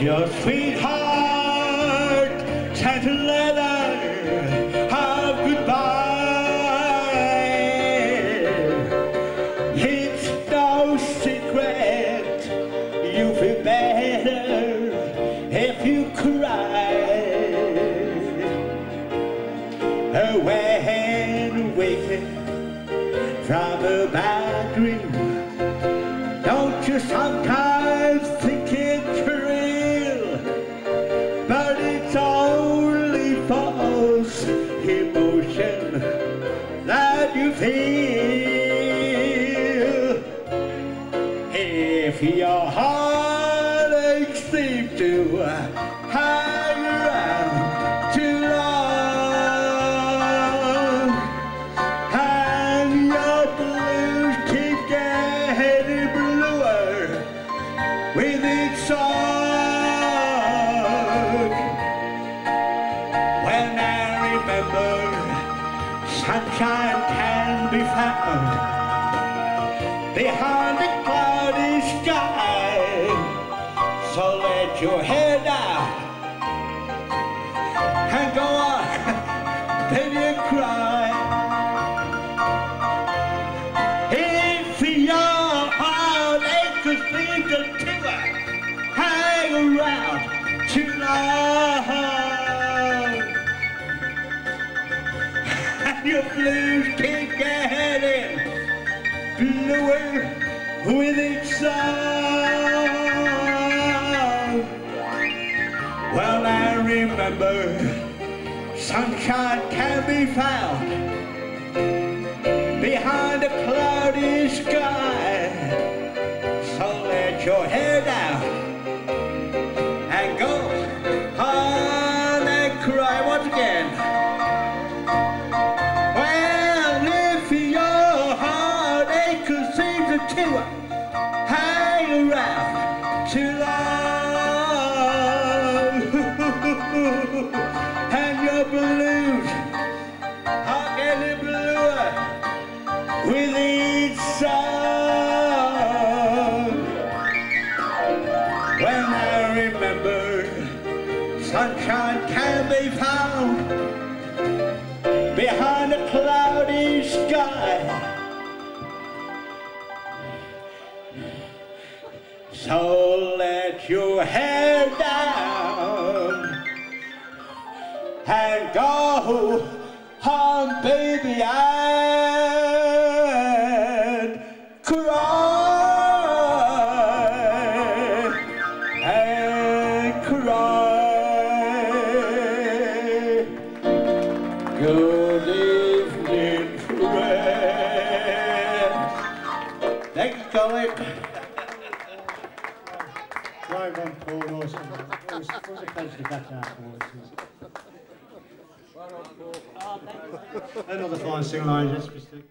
Your sweetheart sent a letter of goodbye, it's no secret you feel better if you cry. When waking from a bad dream, don't you sometimes think emotion that you feel. If your heart aches, seems to sunshine can be found behind a cloudy sky. So let your head down and go on, then you cry. If your heart aches seem to tingle, hang around too Your blues keep getting bluer with each song. Well, I remember sunshine can be found behind a cloudy sky. So let your hair seems hang around too long, and your blues are getting bluer with each song. When I remember sunshine can be found behind a cloudy sky. So let your hair down and go home, baby, and cry and cry. Good evening, friends. Thank you, Colin. Right one, Paul Lawson. It was, it was a pleasure to catch up Another fine single line, yes, Mr.